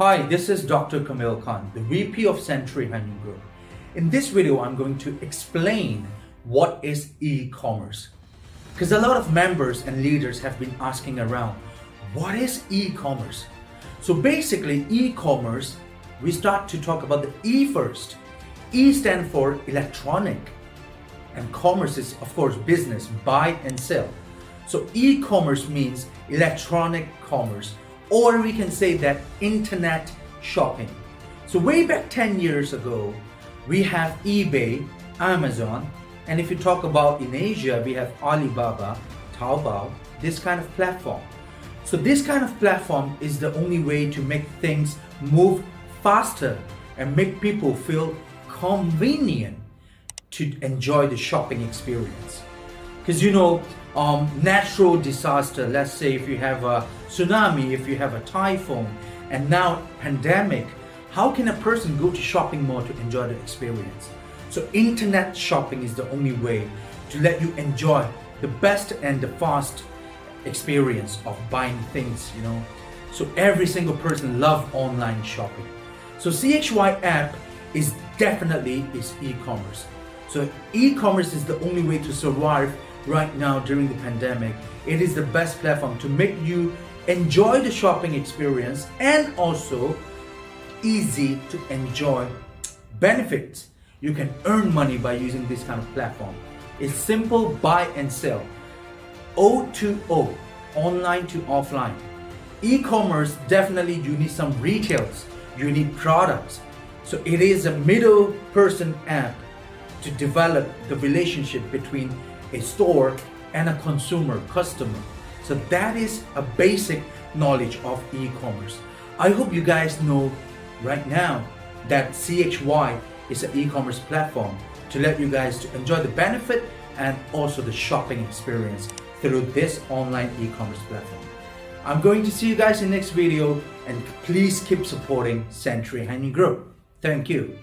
Hi, this is Dr. Kamal Khan, the VP of Century Hanyu Group. In this video, I'm going to explain what is e-commerce. Because a lot of members and leaders have been asking around, what is e-commerce? So basically, e-commerce, we start to talk about the E first. E stand for electronic, and commerce is, of course, business, buy and sell. So e-commerce means electronic commerce, or we can say that internet shopping. So way back 10 years ago, we have eBay, Amazon, and if you talk about in Asia, we have Alibaba, Taobao, this kind of platform. So this kind of platform is the only way to make things move faster and make people feel convenient to enjoy the shopping experience. Because you know, um, natural disaster, let's say if you have a tsunami, if you have a typhoon, and now pandemic, how can a person go to shopping mall to enjoy the experience? So internet shopping is the only way to let you enjoy the best and the fast experience of buying things, you know. So every single person love online shopping. So CHY app is definitely is e-commerce. So e-commerce is the only way to survive right now during the pandemic. It is the best platform to make you enjoy the shopping experience and also easy to enjoy benefits. You can earn money by using this kind of platform. It's simple buy and sell. O to O, online to offline. E-commerce definitely you need some retails, you need products. So it is a middle person app to develop the relationship between a store and a consumer, customer. So that is a basic knowledge of e-commerce. I hope you guys know right now that CHY is an e-commerce platform to let you guys to enjoy the benefit and also the shopping experience through this online e-commerce platform. I'm going to see you guys in the next video and please keep supporting Century Hanyu Group. Thank you.